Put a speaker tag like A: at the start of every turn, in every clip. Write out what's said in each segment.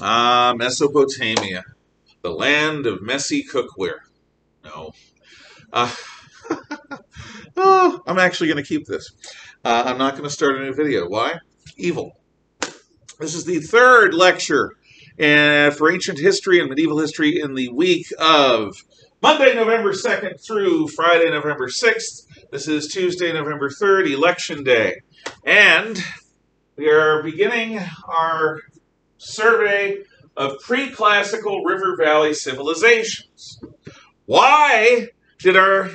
A: Ah, Mesopotamia, the land of messy cookware. No. Uh, oh, I'm actually going to keep this. Uh, I'm not going to start a new video. Why? Evil. This is the third lecture uh, for ancient history and medieval history in the week of Monday, November 2nd through Friday, November 6th. This is Tuesday, November 3rd, Election Day. And we are beginning our survey of pre-classical river valley civilizations. Why did our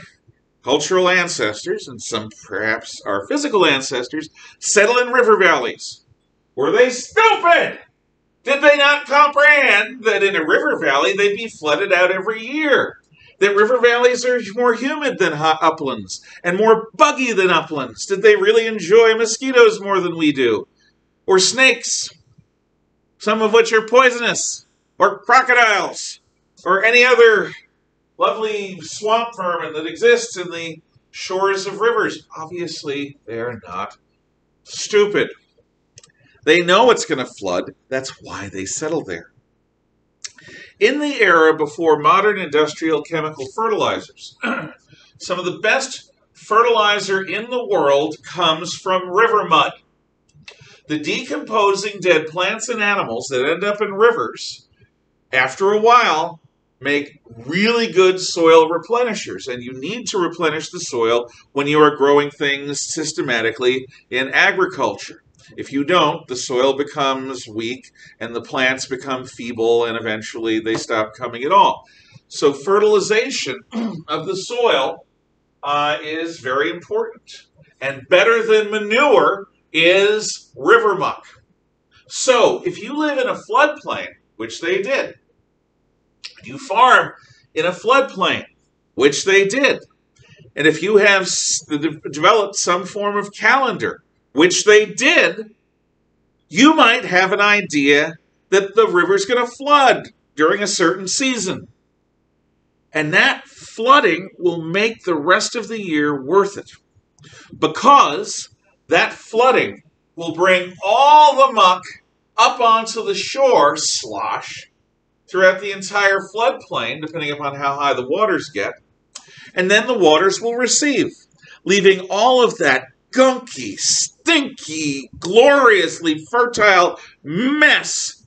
A: cultural ancestors, and some perhaps our physical ancestors, settle in river valleys? Were they stupid? Did they not comprehend that in a river valley they'd be flooded out every year? That river valleys are more humid than hot uplands and more buggy than uplands? Did they really enjoy mosquitoes more than we do? Or snakes? Some of which are poisonous, or crocodiles, or any other lovely swamp vermin that exists in the shores of rivers. Obviously, they're not stupid. They know it's going to flood. That's why they settle there. In the era before modern industrial chemical fertilizers, some of the best fertilizer in the world comes from river mud the decomposing dead plants and animals that end up in rivers, after a while, make really good soil replenishers. And you need to replenish the soil when you are growing things systematically in agriculture. If you don't, the soil becomes weak and the plants become feeble and eventually they stop coming at all. So, fertilization of the soil uh, is very important. And better than manure is river muck. So if you live in a floodplain, which they did, you farm in a floodplain, which they did, and if you have developed some form of calendar, which they did, you might have an idea that the river's going to flood during a certain season. And that flooding will make the rest of the year worth it. Because that flooding will bring all the muck up onto the shore, slosh, throughout the entire floodplain, depending upon how high the waters get. And then the waters will receive, leaving all of that gunky, stinky, gloriously fertile mess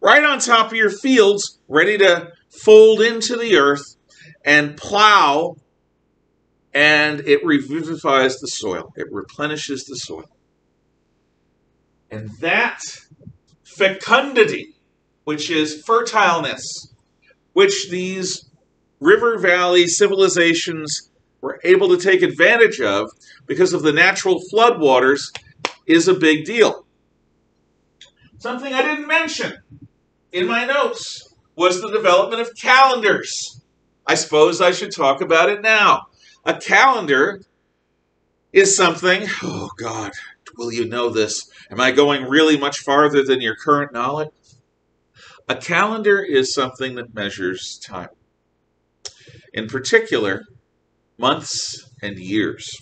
A: right on top of your fields, ready to fold into the earth and plow and it revivifies the soil. It replenishes the soil. And that fecundity, which is fertileness, which these river valley civilizations were able to take advantage of because of the natural floodwaters, is a big deal. Something I didn't mention in my notes was the development of calendars. I suppose I should talk about it now. A calendar is something, oh God, will you know this? Am I going really much farther than your current knowledge? A calendar is something that measures time. In particular, months and years.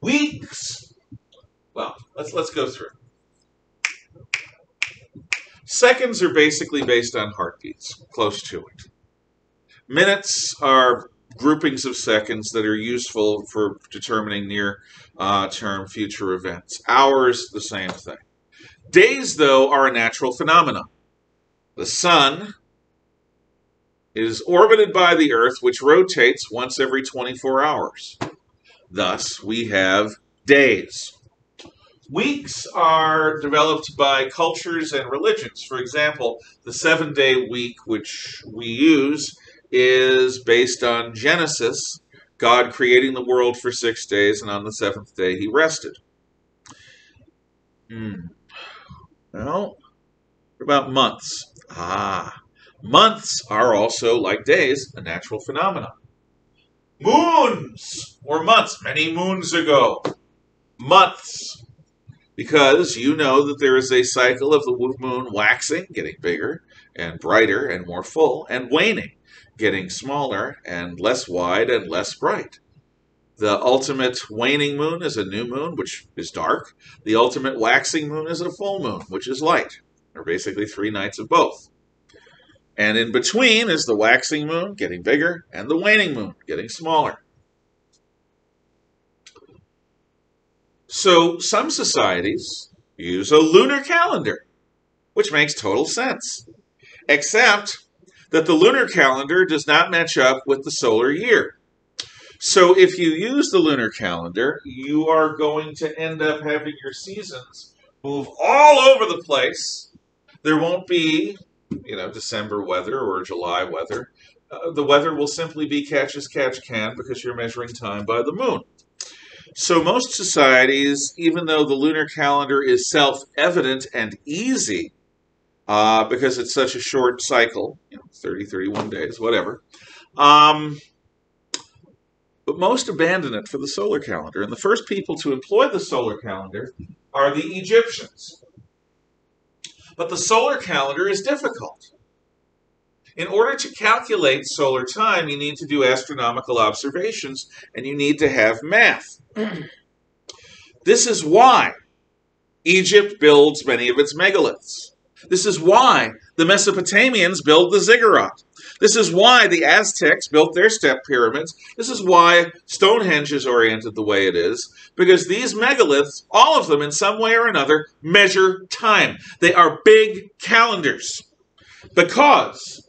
A: Weeks. Well, let's let's go through. Seconds are basically based on heartbeats, close to it. Minutes are groupings of seconds that are useful for determining near uh, term future events. Hours, the same thing. Days, though, are a natural phenomenon. The sun is orbited by the Earth, which rotates once every 24 hours. Thus, we have days. Weeks are developed by cultures and religions. For example, the seven day week, which we use, is based on Genesis, God creating the world for six days, and on the seventh day he rested. Hmm. Well, about months? Ah, months are also, like days, a natural phenomenon. Moons, or months, many moons ago. Months. Because you know that there is a cycle of the moon waxing, getting bigger and brighter and more full, and waning, getting smaller and less wide and less bright. The ultimate waning moon is a new moon, which is dark. The ultimate waxing moon is a full moon, which is light. or basically three nights of both. And in between is the waxing moon getting bigger and the waning moon getting smaller. So some societies use a lunar calendar, which makes total sense, except that the lunar calendar does not match up with the solar year. So if you use the lunar calendar, you are going to end up having your seasons move all over the place. There won't be, you know, December weather or July weather. Uh, the weather will simply be catch as catch can because you're measuring time by the moon. So most societies, even though the lunar calendar is self-evident and easy, uh, because it's such a short cycle, you know, 30, 31 days, whatever, um, but most abandon it for the solar calendar. And the first people to employ the solar calendar are the Egyptians. But the solar calendar is difficult. In order to calculate solar time, you need to do astronomical observations and you need to have math. this is why Egypt builds many of its megaliths. This is why the Mesopotamians build the ziggurat. This is why the Aztecs built their step pyramids. This is why Stonehenge is oriented the way it is, because these megaliths, all of them in some way or another, measure time. They are big calendars. Because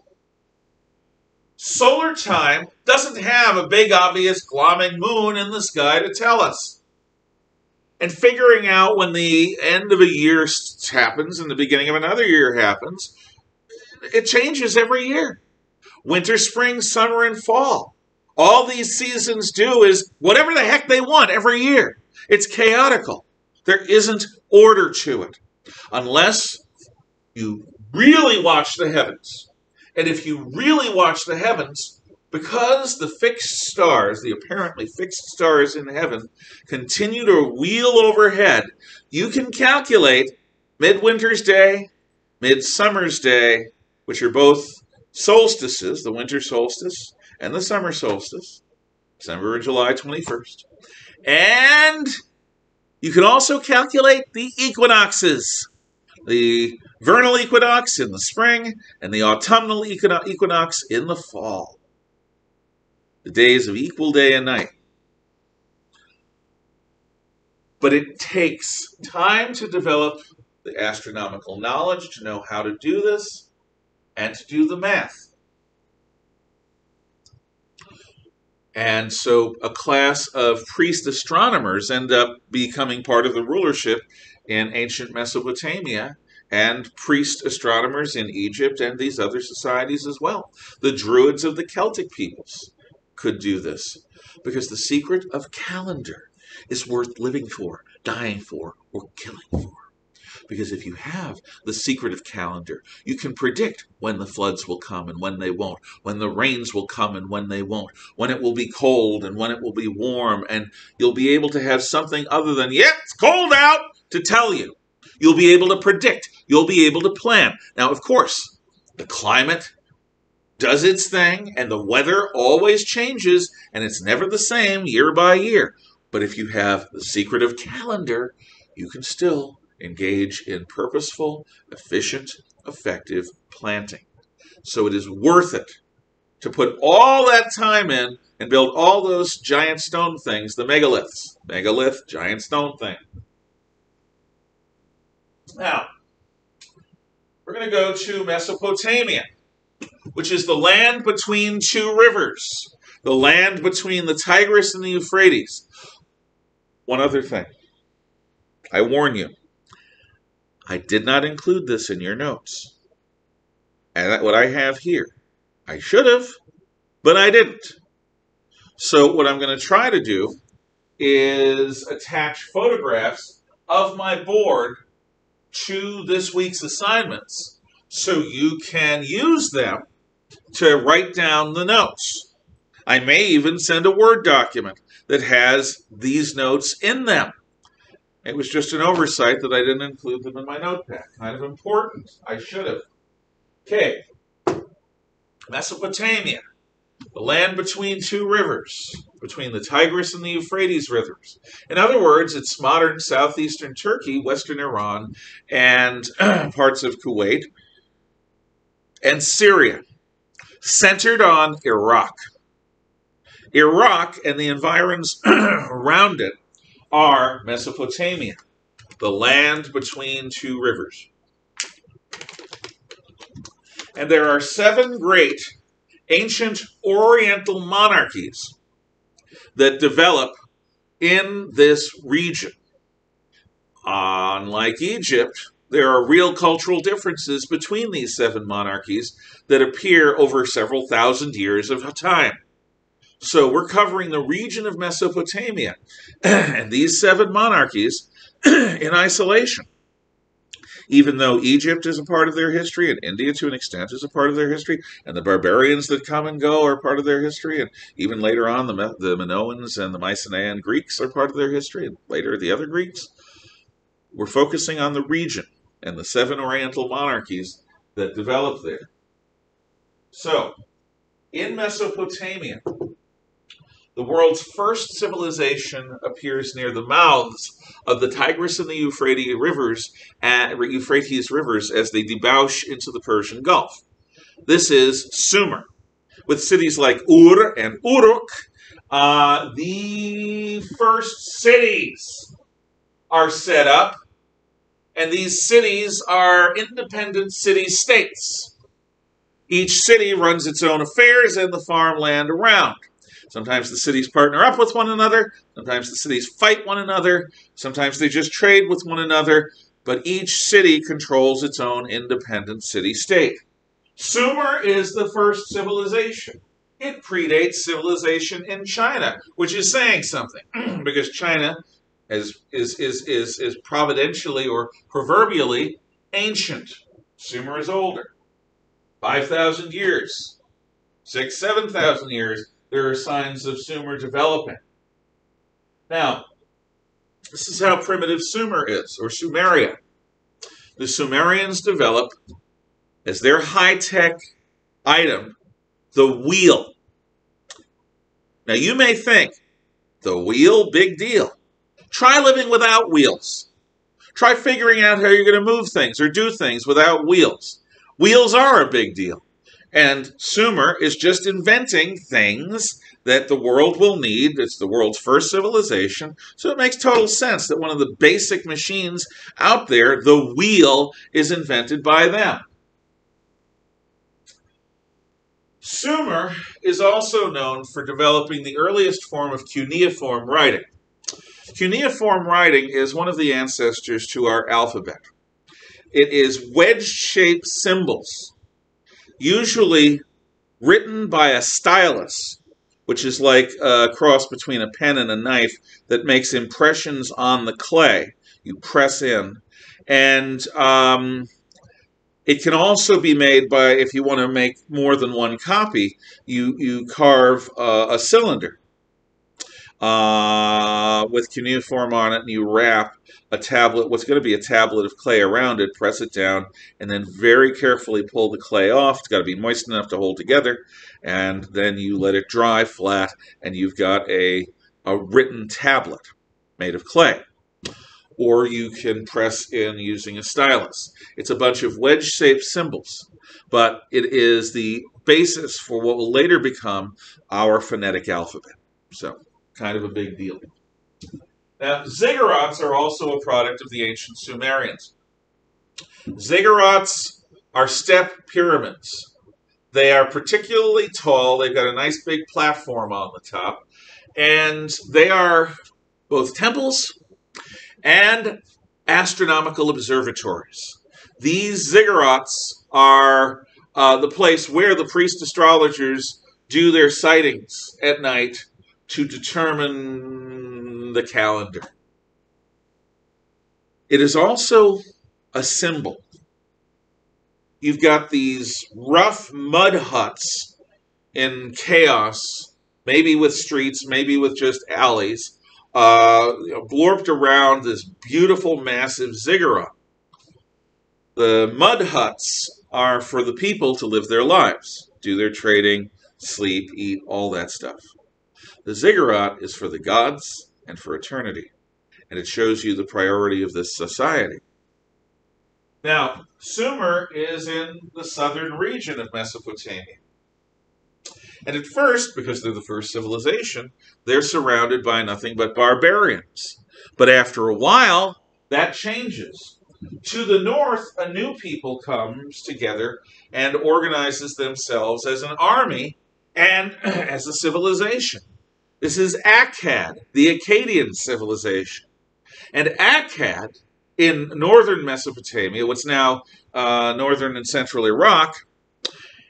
A: solar time doesn't have a big, obvious, glomming moon in the sky to tell us. And figuring out when the end of a year happens and the beginning of another year happens, it changes every year winter, spring, summer, and fall. All these seasons do is whatever the heck they want every year. It's chaotical. There isn't order to it. Unless you really watch the heavens. And if you really watch the heavens, because the fixed stars, the apparently fixed stars in heaven, continue to wheel overhead, you can calculate midwinter's day, midsummer's day, which are both solstices, the winter solstice and the summer solstice, December and July 21st. And you can also calculate the equinoxes, the vernal equinox in the spring and the autumnal equinox in the fall. The days of equal day and night. But it takes time to develop the astronomical knowledge to know how to do this and to do the math. And so a class of priest astronomers end up becoming part of the rulership in ancient Mesopotamia and priest astronomers in Egypt and these other societies as well. The Druids of the Celtic peoples could do this because the secret of calendar is worth living for, dying for, or killing for. Because if you have the secret of calendar, you can predict when the floods will come and when they won't, when the rains will come and when they won't, when it will be cold and when it will be warm, and you'll be able to have something other than, yep, it's cold out, to tell you. You'll be able to predict. You'll be able to plan. Now, of course, the climate does its thing, and the weather always changes, and it's never the same year by year. But if you have the secret of calendar, you can still engage in purposeful, efficient, effective planting. So it is worth it to put all that time in and build all those giant stone things, the megaliths. Megalith, giant stone thing. Now, we're going to go to Mesopotamia, which is the land between two rivers, the land between the Tigris and the Euphrates. One other thing. I warn you, I did not include this in your notes. And what I have here, I should have, but I didn't. So what I'm going to try to do is attach photographs of my board to this week's assignments so you can use them to write down the notes. I may even send a Word document that has these notes in them. It was just an oversight that I didn't include them in my notepad. Kind of important. I should have. Okay. Mesopotamia. the land between two rivers, between the Tigris and the Euphrates rivers. In other words, it's modern southeastern Turkey, western Iran, and parts of Kuwait and Syria, centered on Iraq. Iraq and the environs around it are Mesopotamia, the land between two rivers. And there are seven great ancient Oriental monarchies that develop in this region. Unlike Egypt, there are real cultural differences between these seven monarchies that appear over several thousand years of time. So we're covering the region of Mesopotamia and these seven monarchies in isolation even though Egypt is a part of their history and India to an extent is a part of their history, and the barbarians that come and go are part of their history, and even later on the, the Minoans and the Mycenaean Greeks are part of their history, and later the other Greeks. We're focusing on the region and the seven Oriental monarchies that developed there. So, in Mesopotamia, the world's first civilization appears near the mouths of the Tigris and the Euphrates rivers, Euphrates rivers as they debouch into the Persian Gulf. This is Sumer, with cities like Ur and Uruk. Uh, the first cities are set up, and these cities are independent city states. Each city runs its own affairs and the farmland around. Sometimes the cities partner up with one another. Sometimes the cities fight one another. Sometimes they just trade with one another. But each city controls its own independent city state. Sumer is the first civilization. It predates civilization in China, which is saying something because China is, is, is, is, is providentially or proverbially ancient. Sumer is older. 5,000 years, six, 7,000 years there are signs of Sumer developing. Now, this is how primitive Sumer is, or Sumeria. The Sumerians develop as their high tech item the wheel. Now, you may think, the wheel, big deal. Try living without wheels. Try figuring out how you're going to move things or do things without wheels. Wheels are a big deal. And Sumer is just inventing things that the world will need. It's the world's first civilization. So it makes total sense that one of the basic machines out there, the wheel, is invented by them. Sumer is also known for developing the earliest form of cuneiform writing. Cuneiform writing is one of the ancestors to our alphabet. It is wedge-shaped symbols usually written by a stylus, which is like a cross between a pen and a knife that makes impressions on the clay. You press in. And um, it can also be made by, if you want to make more than one copy, you, you carve uh, a cylinder uh, with cuneiform on it and you wrap a tablet, what's going to be a tablet of clay around it, press it down, and then very carefully pull the clay off. It's got to be moist enough to hold together, and then you let it dry flat, and you've got a, a written tablet made of clay. Or you can press in using a stylus. It's a bunch of wedge-shaped symbols, but it is the basis for what will later become our phonetic alphabet. So, kind of a big deal. Now, ziggurats are also a product of the ancient Sumerians. Ziggurats are step pyramids. They are particularly tall. They've got a nice big platform on the top. And they are both temples and astronomical observatories. These ziggurats are uh, the place where the priest astrologers do their sightings at night to determine the calendar. It is also a symbol. You've got these rough mud huts in chaos, maybe with streets, maybe with just alleys, uh, blorped around this beautiful, massive ziggurat. The mud huts are for the people to live their lives, do their trading, sleep, eat, all that stuff. The ziggurat is for the gods and for eternity, and it shows you the priority of this society. Now, Sumer is in the southern region of Mesopotamia. And at first, because they're the first civilization, they're surrounded by nothing but barbarians. But after a while, that changes. To the north, a new people comes together and organizes themselves as an army and as a civilization. This is Akkad, the Akkadian civilization. And Akkad in northern Mesopotamia, what's now uh, northern and central Iraq,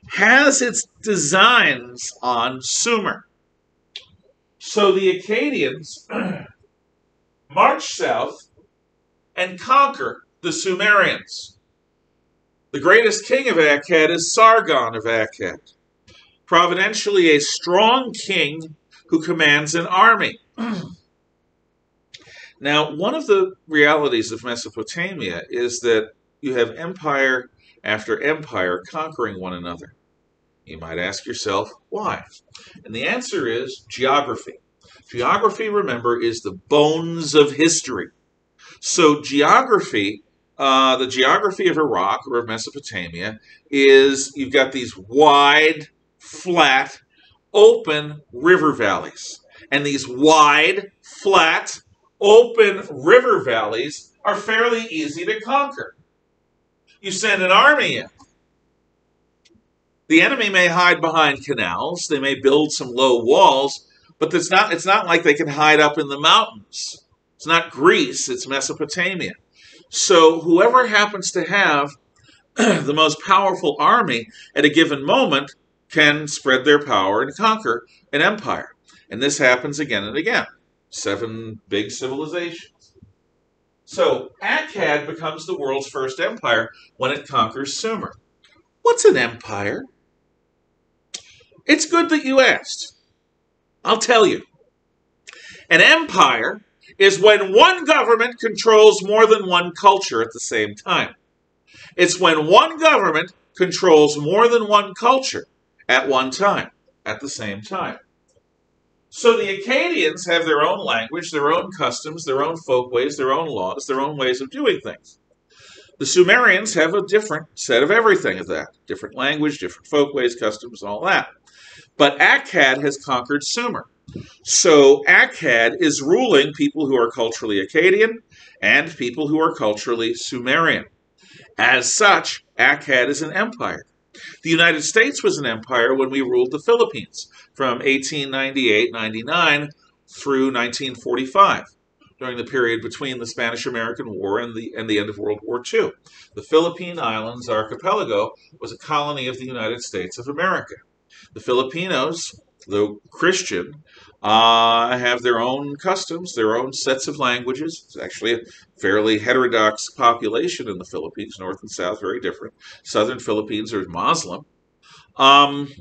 A: has its designs on Sumer. So the Akkadians march south and conquer the Sumerians. The greatest king of Akkad is Sargon of Akkad, providentially a strong king who commands an army. Now, one of the realities of Mesopotamia is that you have empire after empire conquering one another. You might ask yourself, why? And the answer is geography. Geography, remember, is the bones of history. So, geography, uh, the geography of Iraq or of Mesopotamia, is you've got these wide, flat, open river valleys. And these wide, flat, open river valleys are fairly easy to conquer. You send an army in. The enemy may hide behind canals, they may build some low walls, but it's not, it's not like they can hide up in the mountains. It's not Greece, it's Mesopotamia. So whoever happens to have the most powerful army at a given moment can spread their power and conquer an empire. And this happens again and again seven big civilizations. So Akkad becomes the world's first empire when it conquers Sumer. What's an empire? It's good that you asked. I'll tell you. An empire is when one government controls more than one culture at the same time. It's when one government controls more than one culture at one time, at the same time. So the Akkadians have their own language, their own customs, their own folkways, their own laws, their own ways of doing things. The Sumerians have a different set of everything of that. Different language, different folkways, customs, all that. But Akkad has conquered Sumer. So Akkad is ruling people who are culturally Akkadian and people who are culturally Sumerian. As such, Akkad is an empire. The United States was an empire when we ruled the Philippines from 1898-99 through 1945 during the period between the Spanish-American War and the, and the end of World War II. The Philippine Islands archipelago was a colony of the United States of America. The Filipinos, though Christian, uh, have their own customs, their own sets of languages. It's actually a fairly heterodox population in the Philippines, north and south, very different. Southern Philippines are Muslim. Um,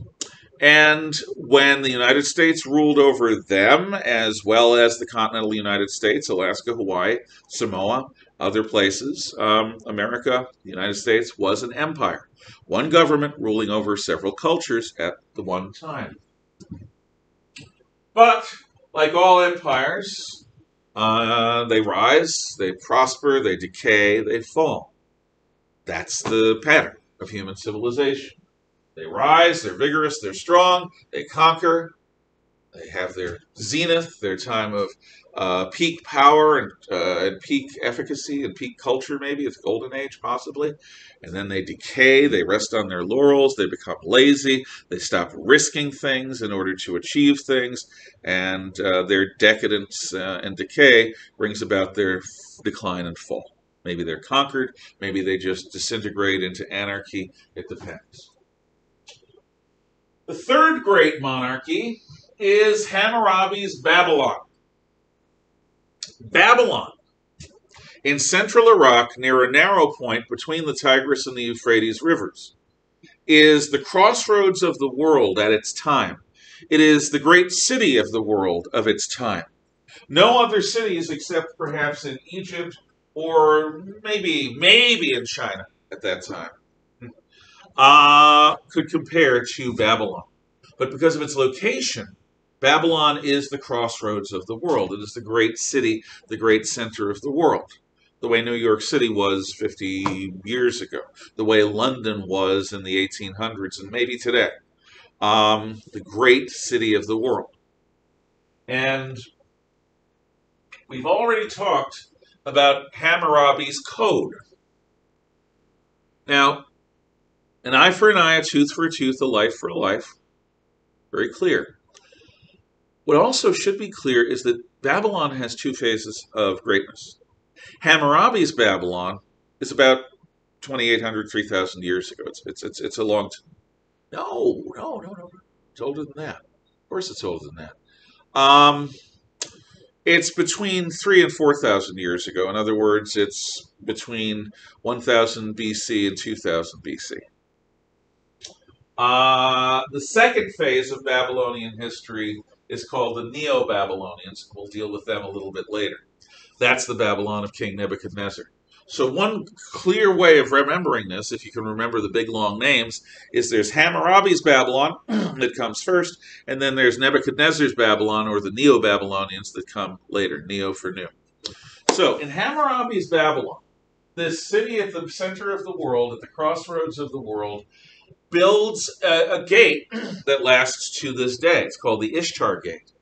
A: and when the United States ruled over them, as well as the continental United States, Alaska, Hawaii, Samoa, other places, um, America, the United States, was an empire. One government ruling over several cultures at the one time. But, like all empires, uh, they rise, they prosper, they decay, they fall. That's the pattern of human civilization. They rise, they're vigorous, they're strong, they conquer, they have their zenith, their time of uh, peak power and, uh, and, peak efficacy and peak culture, maybe. It's golden age, possibly. And then they decay, they rest on their laurels, they become lazy, they stop risking things in order to achieve things, and uh, their decadence uh, and decay brings about their decline and fall. Maybe they're conquered, maybe they just disintegrate into anarchy. It depends. The third great monarchy is Hammurabi's Babylon. Babylon, in central Iraq, near a narrow point between the Tigris and the Euphrates rivers, is the crossroads of the world at its time. It is the great city of the world of its time. No other cities, except perhaps in Egypt or maybe, maybe in China at that time, uh, could compare to Babylon. But because of its location, Babylon is the crossroads of the world. It is the great city, the great center of the world. The way New York City was 50 years ago, the way London was in the 1800s, and maybe today. Um, the great city of the world. And we've already talked about Hammurabi's code. Now, an eye for an eye, a tooth for a tooth, a life for a life. Very clear. What also should be clear is that Babylon has two phases of greatness. Hammurabi's Babylon is about 2,800, 3,000 years ago. It's, it's, it's, it's a long time. No, no, no, no. It's older than that. Of course it's older than that. Um, it's between three and 4,000 years ago. In other words, it's between 1000 BC and 2000 BC. Uh, the second phase of Babylonian history is called the Neo Babylonians. We'll deal with them a little bit later. That's the Babylon of King Nebuchadnezzar. So, one clear way of remembering this, if you can remember the big long names, is there's Hammurabi's Babylon that comes first, and then there's Nebuchadnezzar's Babylon, or the Neo Babylonians that come later. Neo for new. So, in Hammurabi's Babylon, this city at the center of the world, at the crossroads of the world, builds a, a gate that lasts to this day. It's called the Ishtar Gate.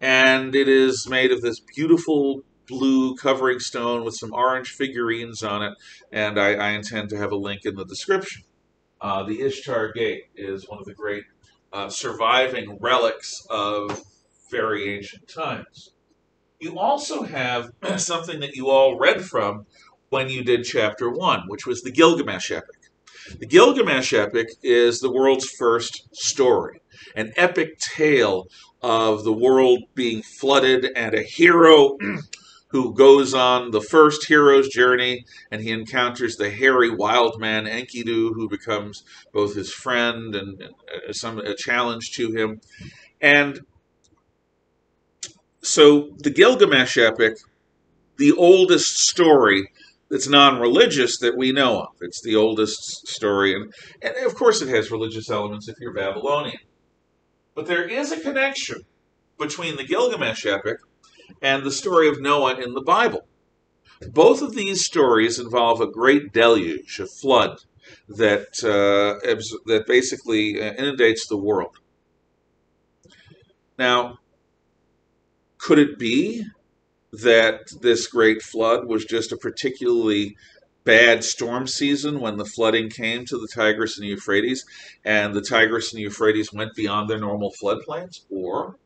A: And it is made of this beautiful blue covering stone with some orange figurines on it. And I, I intend to have a link in the description. Uh, the Ishtar Gate is one of the great uh, surviving relics of very ancient times. You also have something that you all read from when you did chapter one, which was the Gilgamesh epic. The Gilgamesh epic is the world's first story, an epic tale of the world being flooded and a hero who goes on the first hero's journey and he encounters the hairy wild man Enkidu who becomes both his friend and, and uh, some a challenge to him. And so the Gilgamesh epic, the oldest story that's non-religious that we know of. It's the oldest story, and, and of course it has religious elements if you're Babylonian. But there is a connection between the Gilgamesh epic and the story of Noah in the Bible. Both of these stories involve a great deluge, a flood that uh, that basically uh, inundates the world. Now, could it be that this great flood was just a particularly bad storm season when the flooding came to the Tigris and Euphrates, and the Tigris and Euphrates went beyond their normal floodplains? Or,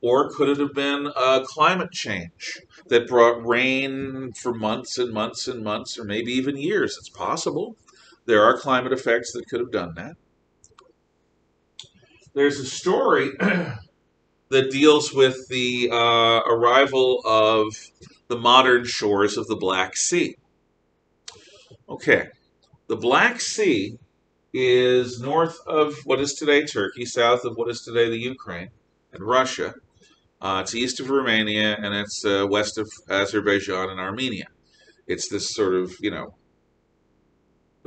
A: or could it have been a climate change that brought rain for months and months and months, or maybe even years? It's possible. There are climate effects that could have done that. There's a story that deals with the uh, arrival of the modern shores of the Black Sea. Okay, the Black Sea is north of what is today Turkey, south of what is today the Ukraine and Russia. Uh, it's east of Romania and it's uh, west of Azerbaijan and Armenia. It's this sort of, you know,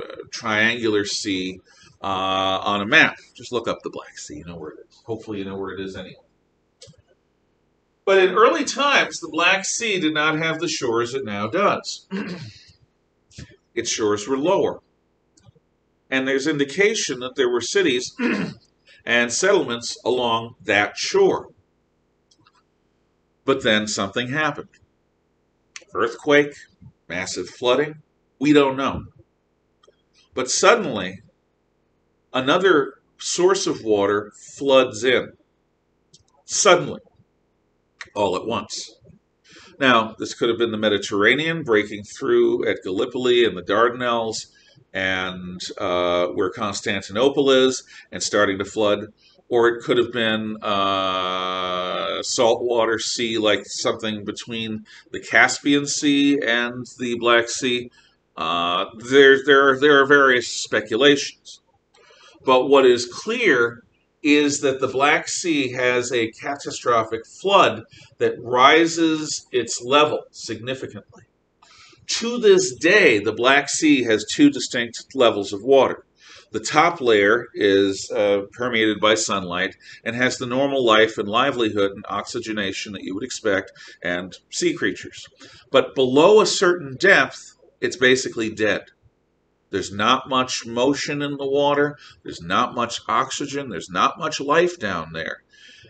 A: uh, triangular sea uh, on a map. Just look up the Black Sea, you know where it is. Hopefully, you know where it is anyway. But in early times, the Black Sea did not have the shores it now does. its shores were lower. And there's indication that there were cities and settlements along that shore. But then something happened earthquake, massive flooding, we don't know. But suddenly, another source of water floods in. Suddenly all at once. Now, this could have been the Mediterranean breaking through at Gallipoli and the Dardanelles and uh, where Constantinople is and starting to flood. Or it could have been uh, saltwater sea, like something between the Caspian Sea and the Black Sea. Uh, there, there, are, there are various speculations. But what is clear is that the Black Sea has a catastrophic flood that rises its level significantly. To this day, the Black Sea has two distinct levels of water. The top layer is uh, permeated by sunlight and has the normal life and livelihood and oxygenation that you would expect and sea creatures. But below a certain depth, it's basically dead. There's not much motion in the water. There's not much oxygen. There's not much life down there.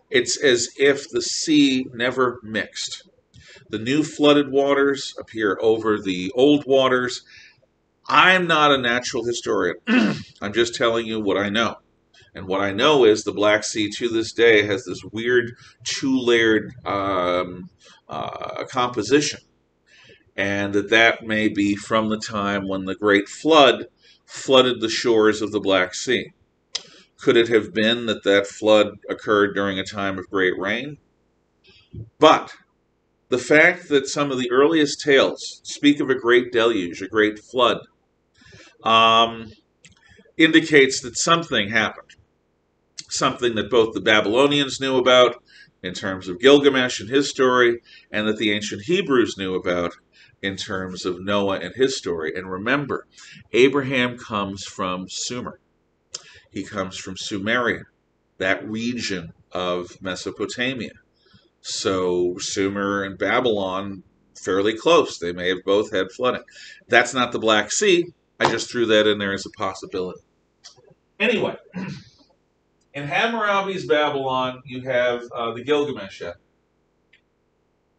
A: It's as if the sea never mixed. The new flooded waters appear over the old waters. I'm not a natural historian. I'm just telling you what I know. And what I know is the Black Sea to this day has this weird two layered um, uh, composition. And that that may be from the time when the Great Flood flooded the shores of the Black Sea. Could it have been that that flood occurred during a time of great rain? But the fact that some of the earliest tales speak of a great deluge, a great flood, um, indicates that something happened. Something that both the Babylonians knew about in terms of Gilgamesh and his story, and that the ancient Hebrews knew about in terms of Noah and his story. And remember, Abraham comes from Sumer. He comes from Sumeria, that region of Mesopotamia. So Sumer and Babylon, fairly close. They may have both had flooding. That's not the Black Sea. I just threw that in there as a possibility. Anyway, in Hammurabi's Babylon, you have uh, the Gilgamesh.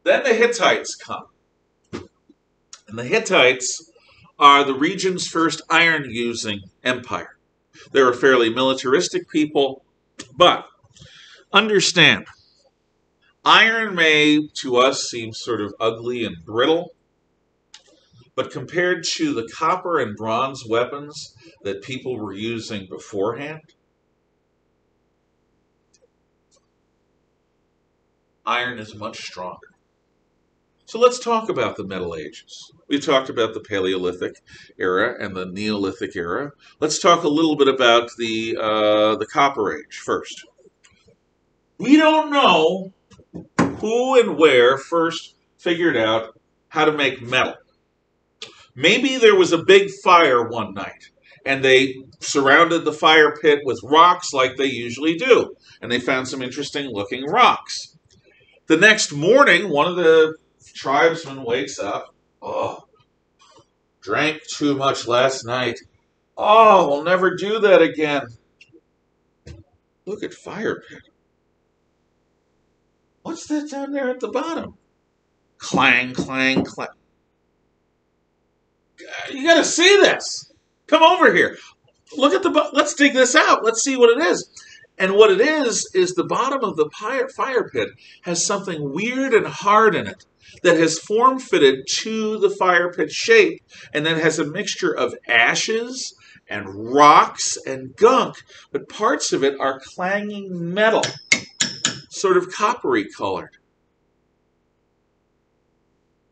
A: Then the Hittites come. And the Hittites are the region's first iron using empire. They're a fairly militaristic people, but understand, iron may to us seem sort of ugly and brittle, but compared to the copper and bronze weapons that people were using beforehand, iron is much stronger. So let's talk about the Middle Ages. We talked about the Paleolithic era and the Neolithic era. Let's talk a little bit about the uh, the Copper Age first. We don't know who and where first figured out how to make metal. Maybe there was a big fire one night and they surrounded the fire pit with rocks like they usually do, and they found some interesting looking rocks. The next morning, one of the tribesman wakes up. Oh, drank too much last night. Oh, we'll never do that again. Look at fire pit. What's that down there at the bottom? Clang, clang, clang. You got to see this. Come over here. Look at the. Let's dig this out. Let's see what it is. And what it is is the bottom of the fire pit has something weird and hard in it that has form fitted to the fire pit shape and then has a mixture of ashes and rocks and gunk, but parts of it are clanging metal, sort of coppery colored.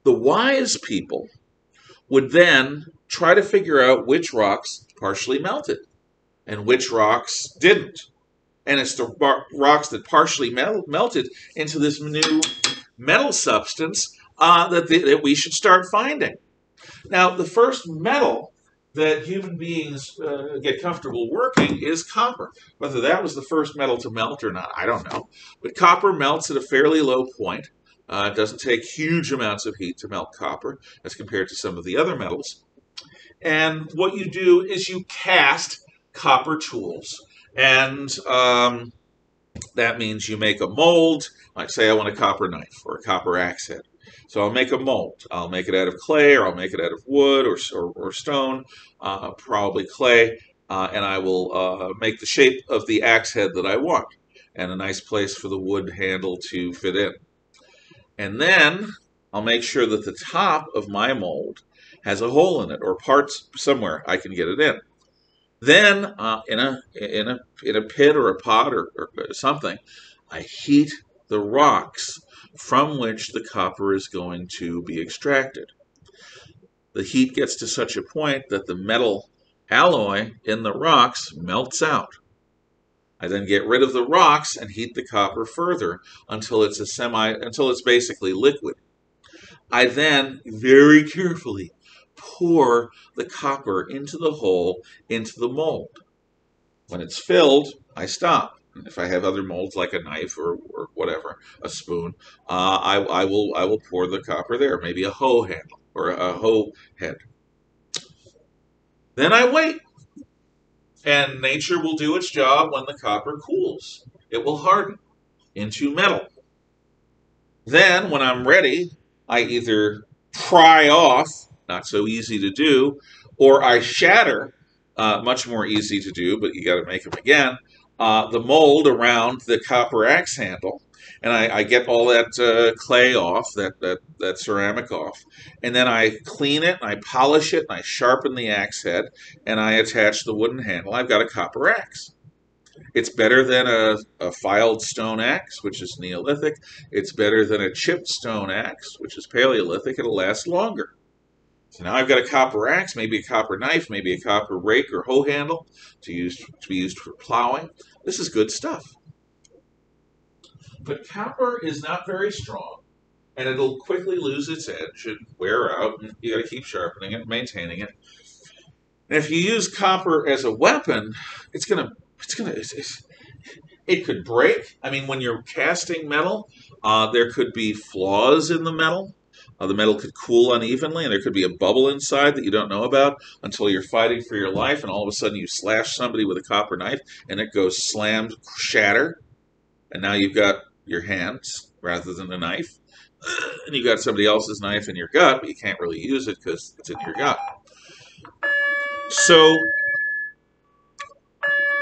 A: The wise people would then try to figure out which rocks partially melted and which rocks didn't. And it's the rocks that partially melted into this new metal substance uh, that, the, that we should start finding. Now, the first metal that human beings uh, get comfortable working is copper. Whether that was the first metal to melt or not, I don't know. But copper melts at a fairly low point. Uh, it doesn't take huge amounts of heat to melt copper as compared to some of the other metals. And what you do is you cast copper tools. And um, that means you make a mold, like say I want a copper knife or a copper axe head. So I'll make a mold. I'll make it out of clay or I'll make it out of wood or, or, or stone, uh, probably clay, uh, and I will uh, make the shape of the axe head that I want and a nice place for the wood handle to fit in. And then I'll make sure that the top of my mold has a hole in it or parts somewhere I can get it in. Then uh, in a in a in a pit or a pot or, or something, I heat the rocks from which the copper is going to be extracted. The heat gets to such a point that the metal alloy in the rocks melts out. I then get rid of the rocks and heat the copper further until it's a semi until it's basically liquid. I then very carefully pour the copper into the hole, into the mold. When it's filled, I stop. If I have other molds like a knife or, or whatever, a spoon, uh, I, I will I will pour the copper there. Maybe a hoe handle or a hoe head. Then I wait, and nature will do its job when the copper cools. It will harden into metal. Then, when I'm ready, I either pry off, not so easy to do, or I shatter, uh, much more easy to do, but you got to make them again, uh, the mold around the copper axe handle. And I, I get all that uh, clay off, that, that, that ceramic off. And then I clean it, and I polish it, and I sharpen the axe head, and I attach the wooden handle. I've got a copper axe. It's better than a, a filed stone axe, which is Neolithic. It's better than a chipped stone axe, which is Paleolithic. It'll last longer. So now I've got a copper axe, maybe a copper knife, maybe a copper rake or hoe handle to use to be used for plowing. This is good stuff. But copper is not very strong, and it'll quickly lose its edge and wear out. And you got to keep sharpening it, maintaining it. And if you use copper as a weapon, it's gonna it's gonna it's, it's, it could break. I mean, when you're casting metal, uh, there could be flaws in the metal. Uh, the metal could cool unevenly, and there could be a bubble inside that you don't know about until you're fighting for your life, and all of a sudden you slash somebody with a copper knife, and it goes slammed, shatter, and now you've got your hands rather than a knife, and you've got somebody else's knife in your gut, but you can't really use it because it's in your gut. So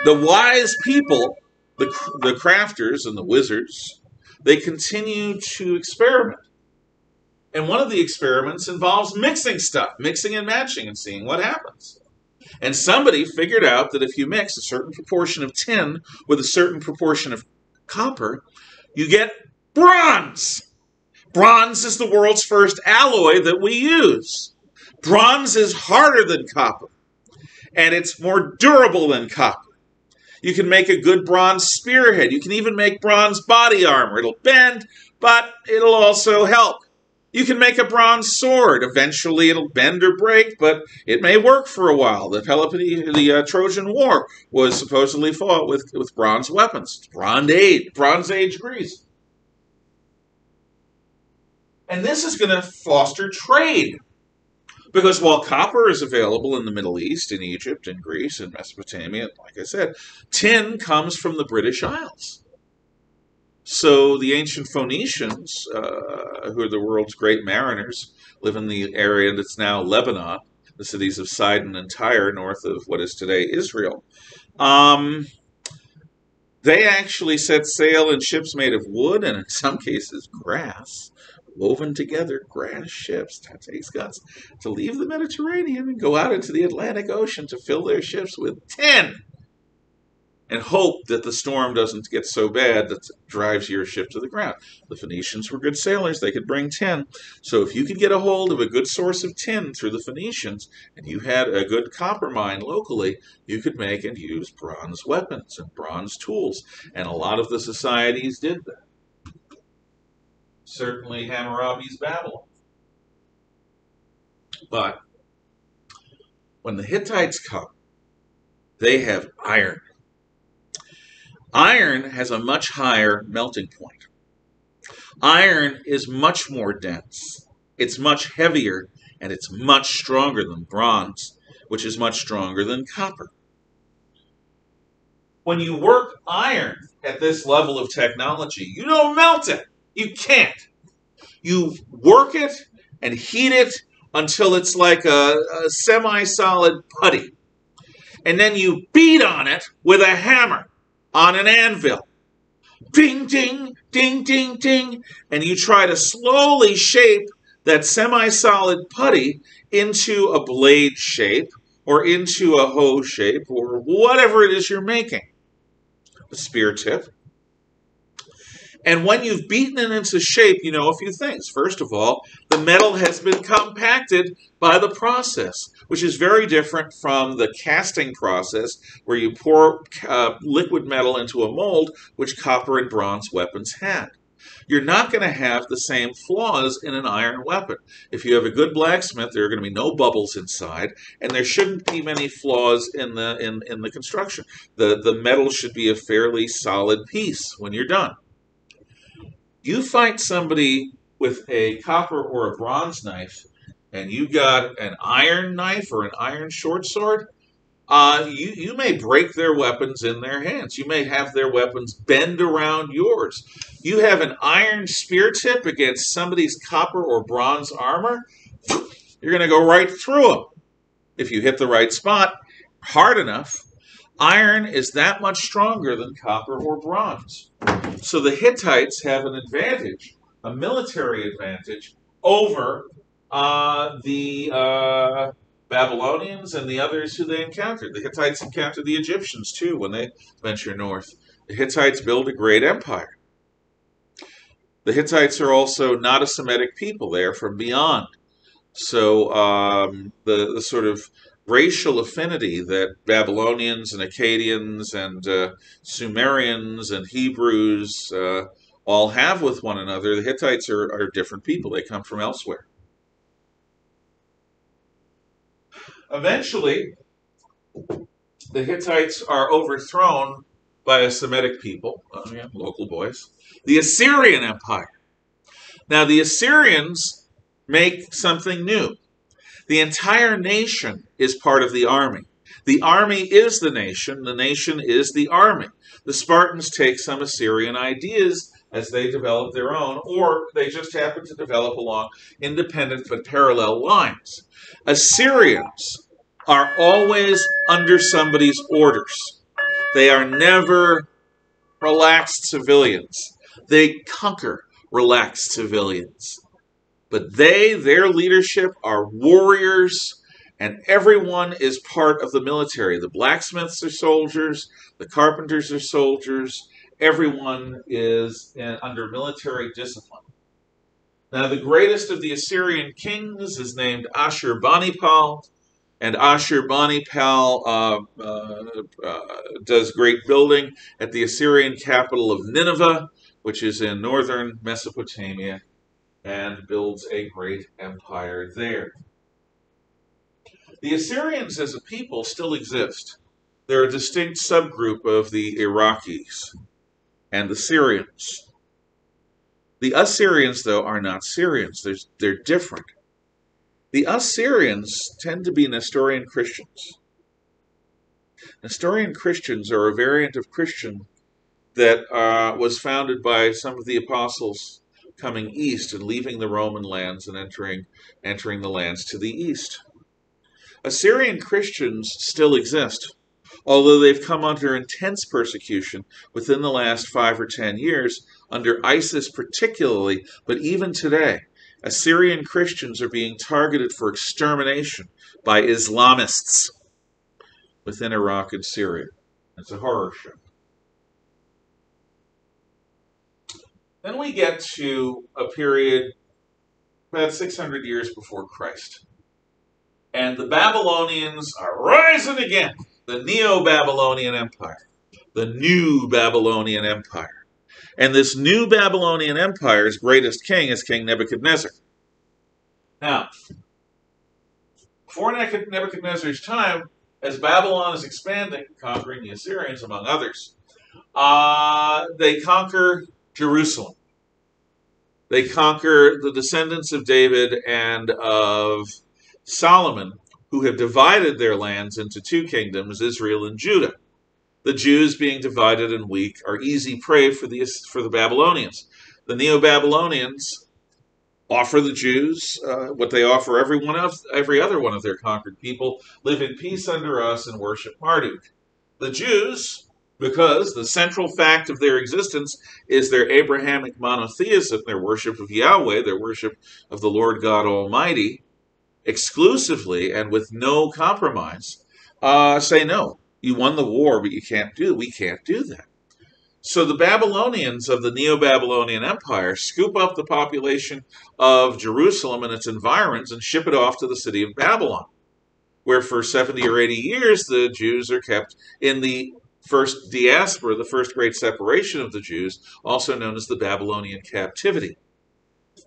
A: the wise people, the, the crafters and the wizards, they continue to experiment. And one of the experiments involves mixing stuff, mixing and matching and seeing what happens. And somebody figured out that if you mix a certain proportion of tin with a certain proportion of copper, you get bronze. Bronze is the world's first alloy that we use. Bronze is harder than copper, and it's more durable than copper. You can make a good bronze spearhead. You can even make bronze body armor. It'll bend, but it'll also help. You can make a bronze sword. Eventually, it'll bend or break, but it may work for a while. The Peloponnesian, the uh, Trojan War was supposedly fought with, with bronze weapons. Bronze Age, Bronze Age Greece. And this is going to foster trade. Because while copper is available in the Middle East, in Egypt, in Greece, in Mesopotamia, like I said, tin comes from the British Isles. So the ancient Phoenicians, uh, who are the world's great mariners, live in the area that's now Lebanon, the cities of Sidon and Tyre, north of what is today Israel. Um, they actually set sail in ships made of wood and, in some cases, grass woven together grass ships. That takes guts to leave the Mediterranean and go out into the Atlantic Ocean to fill their ships with tin and hope that the storm doesn't get so bad that drives your ship to the ground. The Phoenicians were good sailors, they could bring tin. So if you could get a hold of a good source of tin through the Phoenicians and you had a good copper mine locally, you could make and use bronze weapons and bronze tools. And a lot of the societies did that certainly Hammurabi's Babylon. But when the Hittites come, they have iron. Iron has a much higher melting point. Iron is much more dense, it's much heavier, and it's much stronger than bronze, which is much stronger than copper. When you work iron at this level of technology, you don't melt it. You can't. You work it and heat it until it's like a, a semi solid putty. And then you beat on it with a hammer on an anvil. Ding, ding, ding, ding, ding. And you try to slowly shape that semi solid putty into a blade shape or into a hoe shape or whatever it is you're making. A spear tip. And when you've beaten it into shape, you know a few things. First of all, the metal has been compacted by the process, which is very different from the casting process where you pour uh, liquid metal into a mold, which copper and bronze weapons had. You're not going to have the same flaws in an iron weapon. If you have a good blacksmith, there are going to be no bubbles inside, and there shouldn't be many flaws in the in, in the construction. The the metal should be a fairly solid piece when you're done. You fight somebody with a copper or a bronze knife, and you got an iron knife or an iron short sword, uh, you, you may break their weapons in their hands. You may have their weapons bend around yours. You have an iron spear tip against somebody's copper or bronze armor, you're going to go right through them if you hit the right spot hard enough. Iron is that much stronger than copper or bronze. So the Hittites have an advantage, a military advantage, over uh, the uh, Babylonians and the others who they encountered. The Hittites encountered the Egyptians too when they venture north. The Hittites build a great empire. The Hittites are also not a Semitic people, they are from beyond. So um, the, the sort of racial affinity that Babylonians and Akkadians and uh, Sumerians and Hebrews uh, all have with one another, the Hittites are, are different people. They come from elsewhere. Eventually, the Hittites are overthrown by a Semitic people, uh, yeah, local boys, the Assyrian Empire. Now, the Assyrians make something new. The entire nation is part of the army. The army is the nation, the nation is the army. The Spartans take some Assyrian ideas as they develop their own, or they just happen to develop along independent but parallel lines. Assyrians are always under somebody's orders. They are never relaxed civilians. They conquer relaxed civilians. But they, their leadership, are warriors, and everyone is part of the military. The blacksmiths are soldiers, the carpenters are soldiers, everyone is in, under military discipline. Now, the greatest of the Assyrian kings is named Ashurbanipal, and Ashurbanipal uh, uh, uh, does great building at the Assyrian capital of Nineveh, which is in northern Mesopotamia, and builds a great empire there. The Assyrians as a people still exist. They're a distinct subgroup of the Iraqis and the Syrians. The Assyrians, though, are not Syrians. They're, they're different. The Assyrians tend to be Nestorian Christians. Nestorian Christians are a variant of Christian that uh, was founded by some of the apostles coming east and leaving the Roman lands and entering entering the lands to the east. Assyrian Christians still exist, although they've come under intense persecution within the last five or ten years, under ISIS particularly, but even today. Assyrian Christians are being targeted for extermination by Islamists within Iraq and Syria. It's a horror show. Then we get to a period about 600 years before Christ. And the Babylonians are rising again. The Neo Babylonian Empire. The new Babylonian Empire. And this new Babylonian Empire's greatest king is King Nebuchadnezzar. Now, before Nebuchadnezzar's time, as Babylon is expanding, conquering the Assyrians, among others, uh, they conquer Jerusalem. They conquer the descendants of David and of Solomon, who have divided their lands into two kingdoms, Israel and Judah. The Jews, being divided and weak, are easy prey for the, for the Babylonians. The Neo Babylonians offer the Jews uh, what they offer every one of every other one of their conquered people: live in peace under us and worship Marduk. The Jews, because the central fact of their existence is their Abrahamic monotheism, their worship of Yahweh, their worship of the Lord God Almighty, exclusively and with no compromise, uh, say no. You won the war, but you can't do. We can't do that. So the Babylonians of the Neo Babylonian Empire scoop up the population of Jerusalem and its environs and ship it off to the city of Babylon, where for 70 or 80 years the Jews are kept in the first diaspora, the first great separation of the Jews, also known as the Babylonian captivity.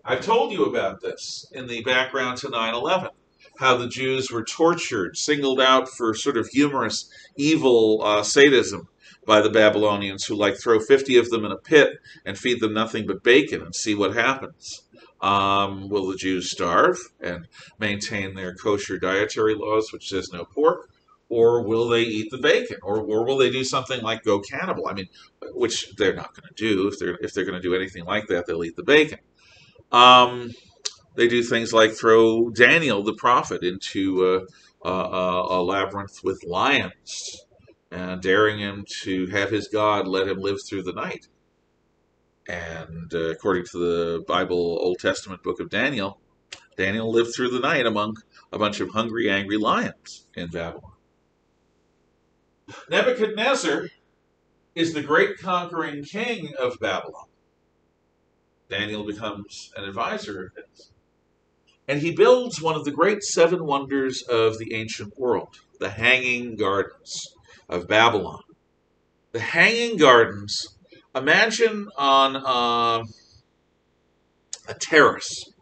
A: I've told you about this in the background to 9 11, how the Jews were tortured, singled out for sort of humorous, evil uh, sadism by the Babylonians, who like throw 50 of them in a pit and feed them nothing but bacon and see what happens. Um, will the Jews starve and maintain their kosher dietary laws, which says no pork? Or will they eat the bacon? Or, or will they do something like go cannibal? I mean, which they're not going to do. If they're, if they're going to do anything like that, they'll eat the bacon. Um, they do things like throw Daniel the prophet into uh, a, a labyrinth with lions, and daring him to have his God let him live through the night. And uh, according to the Bible Old Testament book of Daniel, Daniel lived through the night among a bunch of hungry, angry lions in Babylon. Nebuchadnezzar is the great conquering king of Babylon. Daniel becomes an advisor of his. And he builds one of the great seven wonders of the ancient world, the Hanging Gardens of Babylon. The Hanging Gardens imagine on uh, a terrace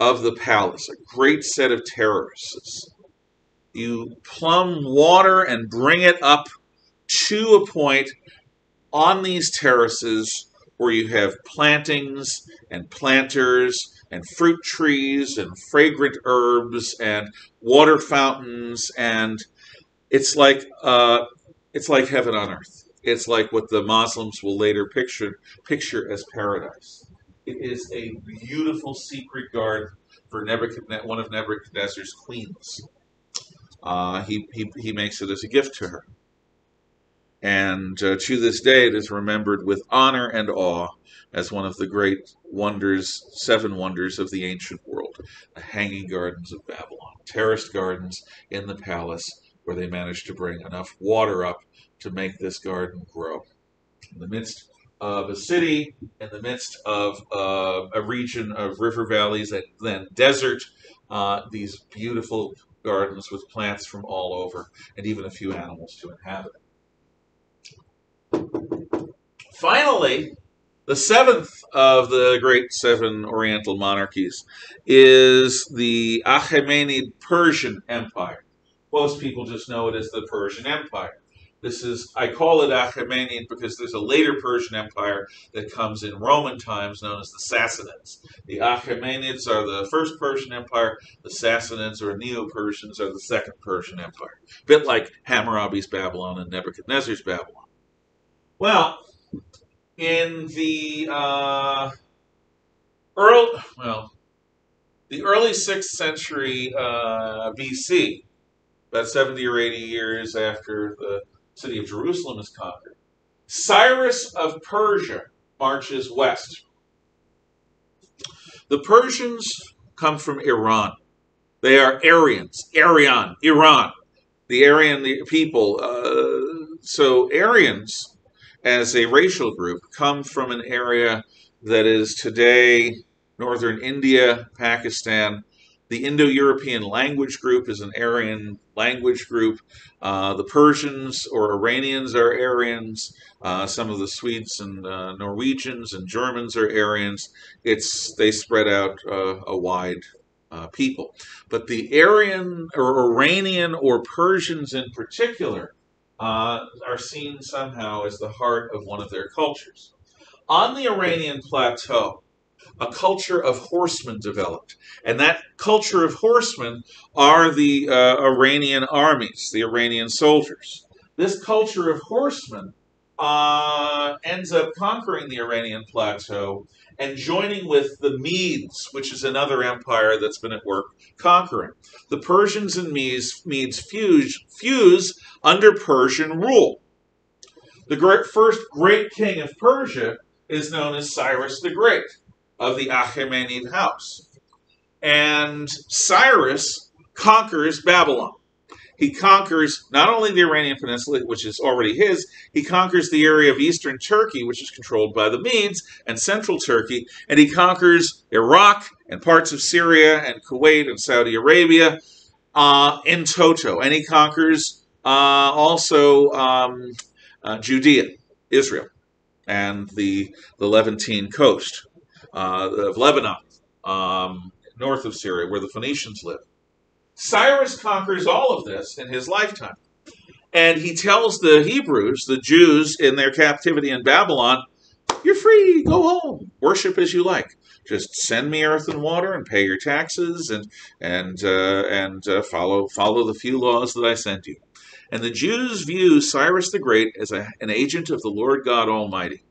A: of the palace, a great set of terraces. You plumb water and bring it up to a point on these terraces where you have plantings and planters and fruit trees and fragrant herbs and water fountains and it's like uh, it's like heaven on earth. It's like what the Muslims will later picture picture as paradise. It is a beautiful secret garden for Nebuchadnezzar, one of Nebuchadnezzar's queens. Uh, he, he, he makes it as a gift to her. And uh, to this day, it is remembered with honor and awe as one of the great wonders, seven wonders of the ancient world, the Hanging Gardens of Babylon, terraced gardens in the palace where they managed to bring enough water up to make this garden grow. In the midst of a city, in the midst of uh, a region of river valleys and then desert, uh, these beautiful gardens with plants from all over and even a few animals to inhabit. Finally, the seventh of the great seven Oriental monarchies is the Achaemenid Persian Empire. Most people just know it as the Persian Empire. This is, I call it Achaemenid because there's a later Persian Empire that comes in Roman times known as the Sassanids. The Achaemenids are the first Persian Empire, the Sassanids or Neo-Persians are the second Persian Empire. A bit like Hammurabi's Babylon and Nebuchadnezzar's Babylon. Well, in the uh, early, well, the early 6th century uh, BC, about 70 or 80 years after the city of Jerusalem is conquered, Cyrus of Persia marches west. The Persians come from Iran. They are Aryans, Aryan, Iran, the Aryan people. Uh, so Aryans, as a racial group, come from an area that is today northern India, Pakistan, the Indo-European language group is an Aryan language group. Uh, the Persians or Iranians are Aryans. Uh, some of the Swedes and uh, Norwegians and Germans are Aryans. It's they spread out uh, a wide uh, people. But the Aryan or Iranian or Persians in particular uh, are seen somehow as the heart of one of their cultures. On the Iranian plateau, a culture of horsemen developed. And that culture of horsemen are the uh, Iranian armies, the Iranian soldiers. This culture of horsemen uh, ends up conquering the Iranian plateau and joining with the Medes, which is another empire that's been at work conquering. The Persians and Medes, Medes fuse, fuse under Persian rule. The great, first great king of Persia is known as Cyrus the Great of the Achaemenid house. And Cyrus conquers Babylon. He conquers not only the Iranian Peninsula, which is already his, he conquers the area of eastern Turkey, which is controlled by the Medes, and central Turkey, and he conquers Iraq and parts of Syria and Kuwait and Saudi Arabia uh, in toto. And he conquers uh, also um, uh, Judea, Israel, and the, the Levantine coast uh, of Lebanon, um, north of Syria, where the Phoenicians live. Cyrus conquers all of this in his lifetime. And he tells the Hebrews, the Jews in their captivity in Babylon, you're free, go home, worship as you like. Just send me earth and water and pay your taxes and and uh, and uh, follow follow the few laws that I send you. And the Jews view Cyrus the Great as a, an agent of the Lord God Almighty.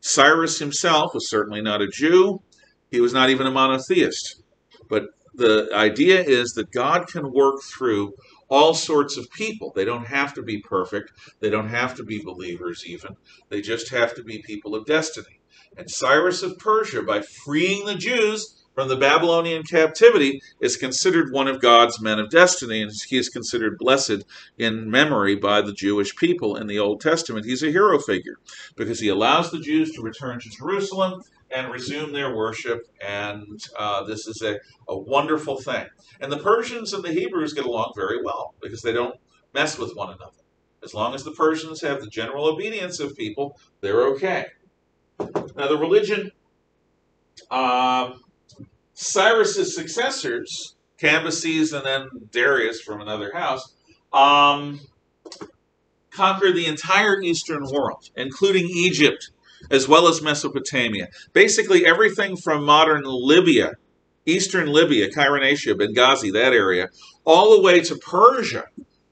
A: Cyrus himself was certainly not a Jew. He was not even a monotheist. But the idea is that God can work through all sorts of people. They don't have to be perfect. They don't have to be believers, even. They just have to be people of destiny. And Cyrus of Persia, by freeing the Jews from the Babylonian captivity, is considered one of God's men of destiny, and he is considered blessed in memory by the Jewish people in the Old Testament. He's a hero figure because he allows the Jews to return to Jerusalem and resume their worship. And uh, this is a, a wonderful thing. And the Persians and the Hebrews get along very well because they don't mess with one another. As long as the Persians have the general obedience of people, they're okay. Now, the religion, uh, Cyrus's successors, Cambyses and then Darius from another house, um, conquered the entire Eastern world, including Egypt as well as Mesopotamia. Basically, everything from modern Libya, eastern Libya, Cyrenaica, Benghazi, that area, all the way to Persia,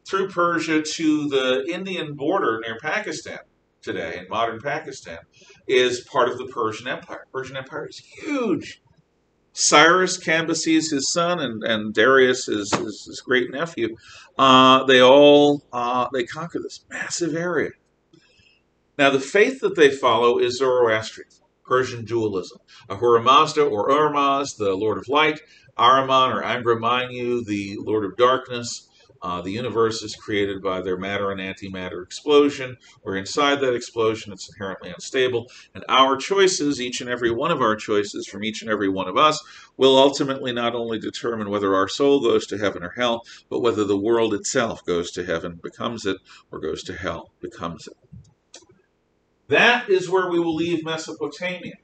A: through Persia to the Indian border near Pakistan today, in modern Pakistan, is part of the Persian Empire. Persian Empire is huge. Cyrus, Cambyses, his son, and, and Darius, his, his, his great nephew, uh, they all uh, they conquer this massive area. Now, the faith that they follow is Zoroastrian, Persian dualism. Ahura Mazda or Urmaz, the Lord of Light, Ahriman or Angra Mainyu, the Lord of Darkness. Uh, the universe is created by their matter and antimatter explosion, where inside that explosion it's inherently unstable. And our choices, each and every one of our choices from each and every one of us, will ultimately not only determine whether our soul goes to heaven or hell, but whether the world itself goes to heaven, becomes it, or goes to hell, becomes it. That is where we will leave Mesopotamia.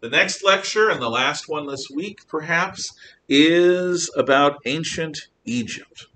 A: The next lecture, and the last one this week perhaps, is about ancient Egypt.